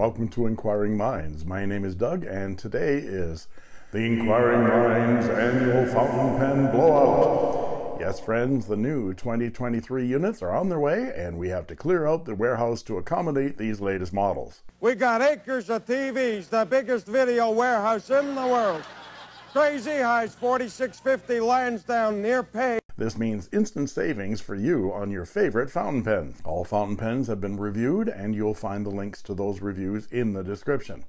welcome to Inkquiring Minds. My name is Doug, and today is the Inkquiring Minds annual fountain pen blowout. Yes, friends, the new 2023 units are on their way, and we have to clear out the warehouse to accommodate these latest models. We got acres of TVs, the biggest video warehouse in the world. Crazy High's 4650 Lansdowne near Pay. This means instant savings for you on your favorite fountain pens. All fountain pens have been reviewed, and you'll find the links to those reviews in the description.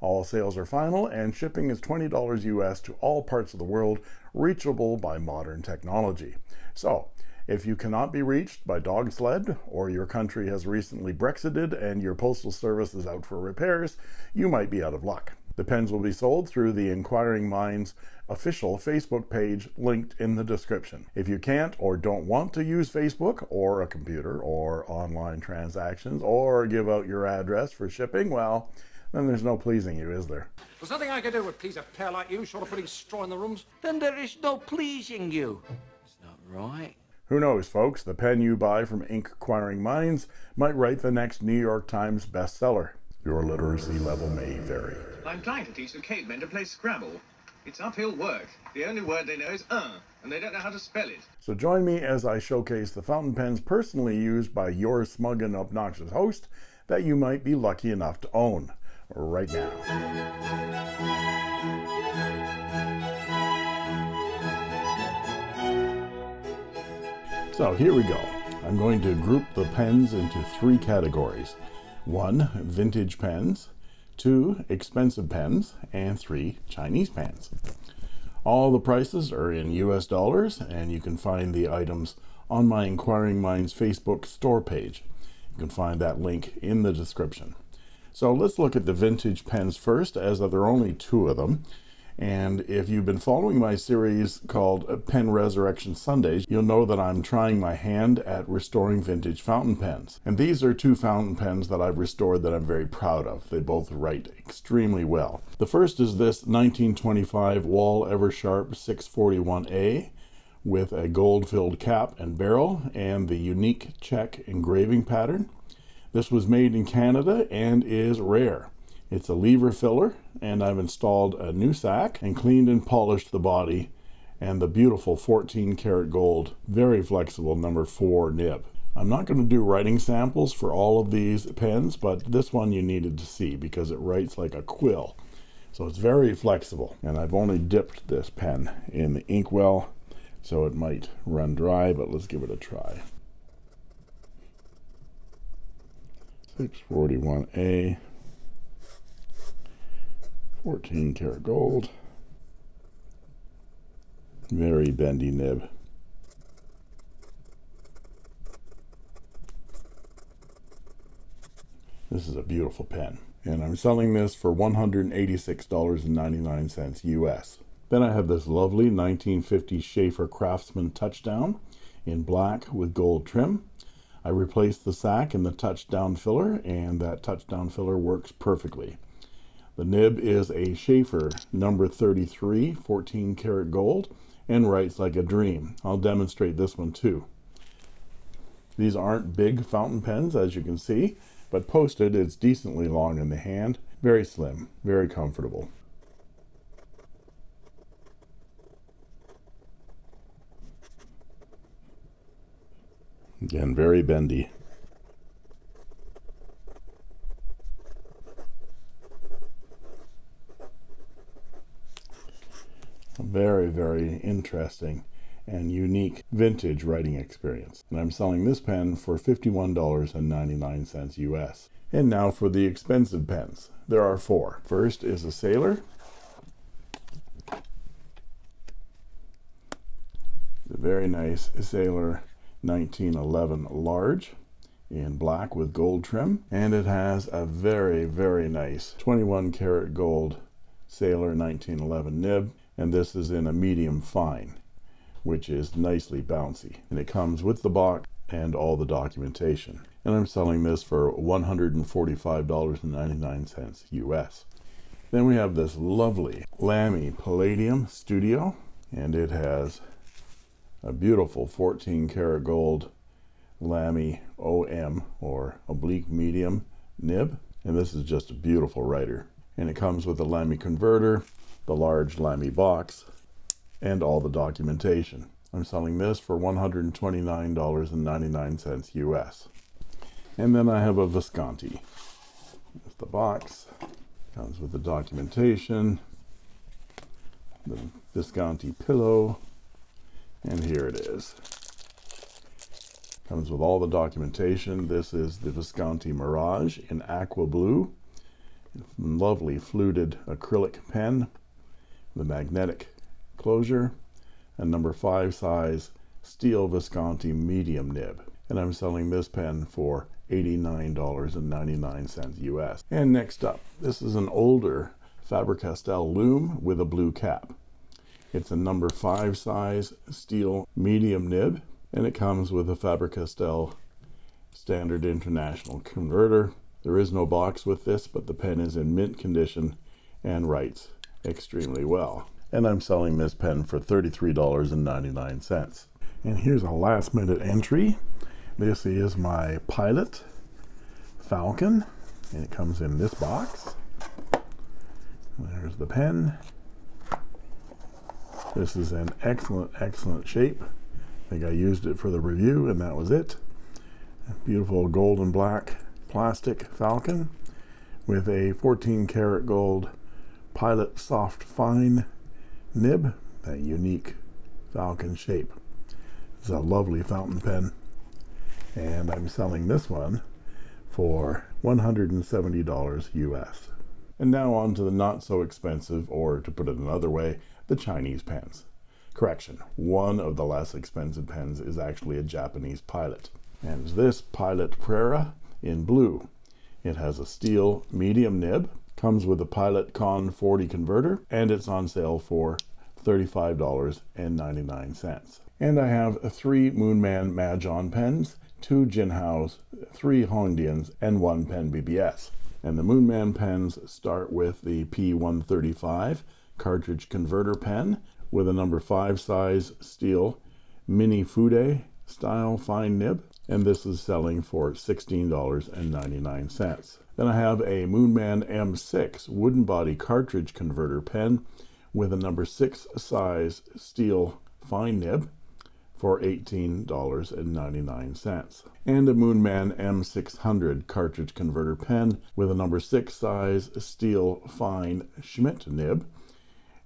All sales are final, and shipping is $20 US to all parts of the world, reachable by modern technology. So, if you cannot be reached by dog sled, or your country has recently Brexited and your postal service is out for repairs, you might be out of luck. The pens will be sold through the Inkquiring Minds official Facebook page linked in the description. If you can't or don't want to use Facebook or a computer or online transactions or give out your address for shipping, well, then there's no pleasing you, is there? There's nothing I can do would please a pair like you, short of putting straw in the rooms. Then there is no pleasing you. It's not right. Who knows, folks? The pen you buy from Inkquiring Minds might write the next New York Times bestseller. Your literacy level may vary. I'm trying to teach the cavemen to play Scrabble. It's uphill work. The only word they know is uh, and they don't know how to spell it. So join me as I showcase the fountain pens personally used by your smug and obnoxious host that you might be lucky enough to own right now. So here we go. I'm going to group the pens into three categories. One, vintage pens, two, expensive pens, and three, Chinese pens. All the prices are in US dollars, and you can find the items on my Inkquiring Minds Facebook store page. You can find that link in the description. So let's look at the vintage pens first, as there are only two of them. And if you've been following my series called Pen Resurrection Sundays, you'll know that I'm trying my hand at restoring vintage fountain pens. And these are two fountain pens that I've restored that I'm very proud of. They both write extremely well. The first is this 1925 Wahl Eversharp 641A with a gold filled cap and barrel and the unique check engraving pattern. This was made in Canada and is rare. It's a lever filler, and I've installed a new sack and cleaned and polished the body and the beautiful 14 karat gold, very flexible number 4 nib. I'm not going to do writing samples for all of these pens, but this one you needed to see because it writes like a quill. So it's very flexible, and I've only dipped this pen in the inkwell, so it might run dry, but let's give it a try. 641A 14 karat gold. Very bendy nib. This is a beautiful pen. And I'm selling this for $186.99 US. Then I have this lovely 1950 Sheaffer Craftsman Touchdown in black with gold trim. I replaced the sack and the touchdown filler and that touchdown filler works perfectly. The nib is a Sheaffer number 33, 14 karat gold, and writes like a dream. I'll demonstrate this one too. These aren't big fountain pens, as you can see, but posted, it's decently long in the hand, very slim, very comfortable. Again, very bendy. Very, very interesting and unique vintage writing experience. And I'm selling this pen for $51.99 US. And now for the expensive pens. There are four. First is a Sailor. The very nice Sailor 1911 large in black with gold trim. And it has a very, very nice 21 karat gold Sailor 1911 nib. And this is in a medium fine which is nicely bouncy. And it comes with the box and all the documentation. And I'm selling this for $145.99 US. Then we have this lovely Lamy Palladium Studio, and it has a beautiful 14 karat gold Lamy OM or oblique medium nib. And this is just a beautiful writer. And it comes with a Lamy converter, the large Lamy box, and all the documentation. I'm selling this for $129.99 US. And then I have a Visconti. There's the box. Comes with the documentation, the Visconti pillow, and here it is. Comes with all the documentation. This is the Visconti Mirage in aqua blue. Lovely fluted acrylic pen, the magnetic closure, and number five size steel Visconti medium nib. And I'm selling this pen for $89.99 US. And next up, this is an older Faber-Castell Loom with a blue cap. It's a number five size steel medium nib, and it comes with a Faber-Castell standard international converter. There is no box with this, but the pen is in mint condition and writes extremely well. And I'm selling this pen for $33.99. And here's a last minute entry. This is my Pilot Falcon, and it comes in this box. There's the pen. This is in excellent, excellent shape. I think I used it for the review, and that was it. Beautiful gold and black plastic Falcon with a 14 karat gold Pilot Soft Fine nib, that unique Falcon shape. It's a lovely fountain pen, and I'm selling this one for $170 US. And now on to the not so expensive, or to put it another way, the Chinese pens. Correction, one of the less expensive pens is actually a Japanese Pilot. And this Pilot Prera in blue. It has a steel medium nib, comes with a Pilot Con 40 converter, and it's on sale for $35.99. And I have three Moonman Majohn pens, two Jinhaos, three Hongdians, and one Pen BBS. And the Moonman pens start with the P135 cartridge converter pen with a number 5 size steel mini Fude style fine nib. And this is selling for $16.99. Then I have a Moonman M6 wooden body cartridge converter pen with a number 6 size steel fine nib for $18.99. And a Moonman M600 cartridge converter pen with a number 6 size steel fine Schmidt nib.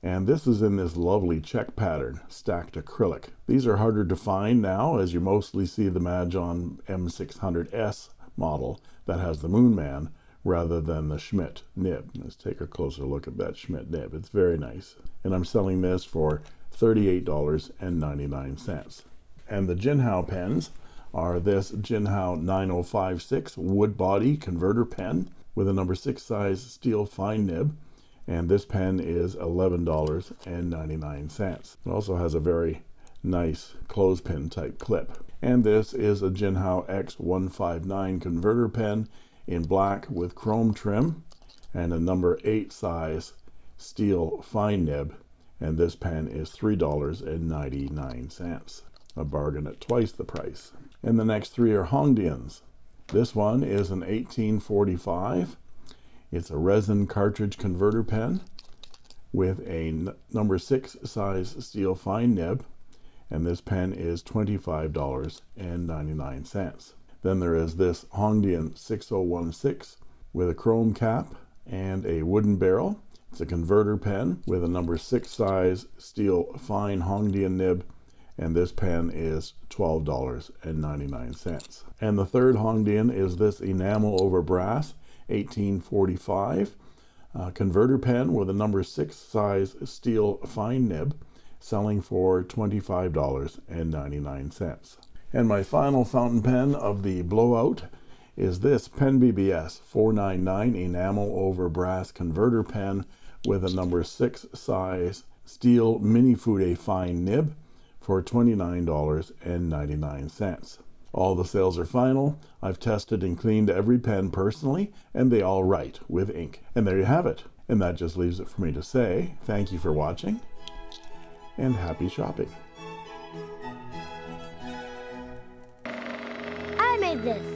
And this is in this lovely check pattern, stacked acrylic. These are harder to find now as you mostly see the Majohn M600S model that has the Moonman rather than the Schmidt nib. Let's take a closer look at that Schmidt nib. It's very nice. And I'm selling this for $38.99. And the Jinhao pens are this Jinhao 9056 wood body converter pen with a number 6 size steel fine nib. And this pen is $11.99. It also has a very nice clothespin type clip. And this is a Jinhao X159 converter pen in black with chrome trim and a number 8 size steel fine nib and this pen is $3.99 a bargain at twice the price and the next three are Hongdians this one is an 1845 it's a resin cartridge converter pen with a number six size steel fine nib and this pen is $25.99 then there is this Hongdian 6016 with a chrome cap and a wooden barrel it's a converter pen with a number six size steel fine Hongdian nib, and this pen is $12.99. And the third Hongdian is this enamel over brass 1845 uh, converter pen with a number six size steel fine nib, selling for $25.99. And my final fountain pen of the blowout is this Pen BBS 499 enamel over brass converter pen with a number six size steel mini Fude fine nib for $29.99. All the sales are final. I've tested and cleaned every pen personally, and they all write with ink. And there you have it. And that just leaves it for me to say thank you for watching and happy shopping. I made this.